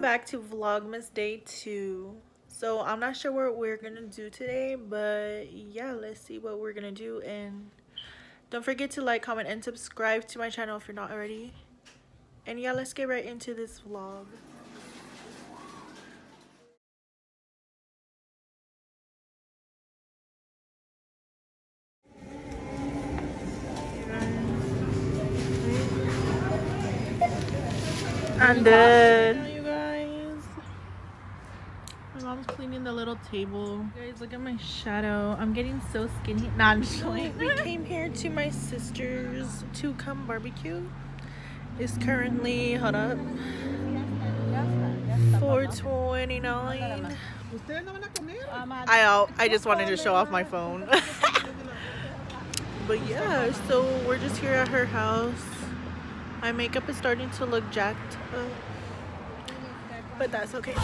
back to vlogmas day two. So i'm not sure what we're gonna do today but yeah let's see what we're gonna do. And don't forget to like comment and subscribe to my channel if you're not already. And yeah let's get right into this vlog. I'm. You guys. My mom's cleaning the little table. You guys, look at my shadow. I'm getting so skinny. Nah, I'm just playing. we came here to my sister's to come barbecue. It's currently, hold up, 429. I, I just wanted to show off my phone. but yeah, so we're just here at her house. My makeup is starting to look jacked up. But that's okay.